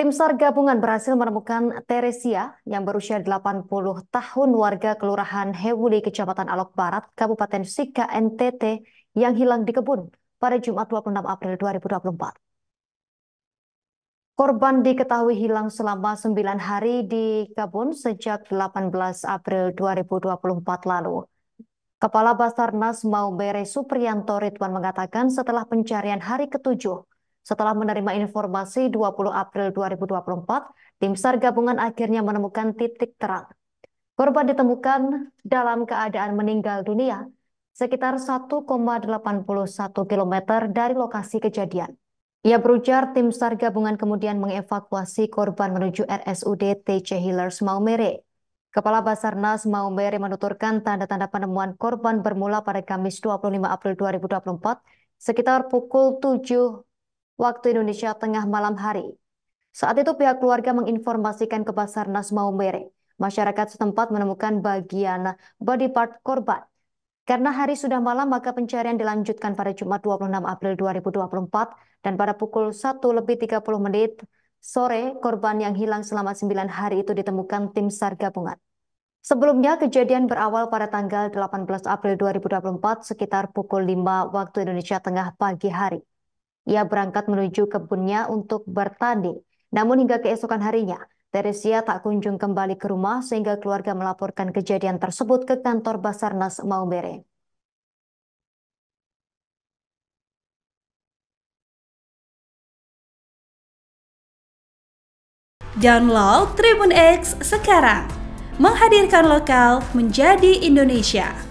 Tim SAR gabungan berhasil menemukan Teresia yang berusia 80 tahun warga Kelurahan Hewuli, Kecamatan Alok Barat, Kabupaten Sika, NTT yang hilang di kebun pada Jumat 26 April 2024. Korban diketahui hilang selama 9 hari di kebun sejak 18 April 2024 lalu. Kepala Basarnas Maumere Supriyanto Ridwan mengatakan setelah pencarian hari ketujuh, setelah menerima informasi 20 April 2024, tim SAR gabungan akhirnya menemukan titik terang. Korban ditemukan dalam keadaan meninggal dunia sekitar 1,81 km dari lokasi kejadian. Ia berujar tim SAR gabungan kemudian mengevakuasi korban menuju RSUD TC Healers Maumere. Kepala Basarnas Maumere menuturkan tanda-tanda penemuan korban bermula pada Kamis 25 April 2024 sekitar pukul 7 waktu Indonesia Tengah malam hari. Saat itu pihak keluarga menginformasikan ke Basarnas Maumere. Masyarakat setempat menemukan bagian body part korban. Karena hari sudah malam, maka pencarian dilanjutkan pada Jumat 26 April 2024 dan pada pukul 1 lebih 30 menit sore, korban yang hilang selama 9 hari itu ditemukan tim SAR gabungan. Sebelumnya, kejadian berawal pada tanggal 18 April 2024 sekitar pukul 5 waktu Indonesia Tengah pagi hari. Ia berangkat menuju kebunnya untuk bertanding. Namun hingga keesokan harinya, Teresia tak kunjung kembali ke rumah sehingga keluarga melaporkan kejadian tersebut ke kantor Basarnas Maumere. Download Tribun X sekarang. Menghadirkan lokal menjadi Indonesia.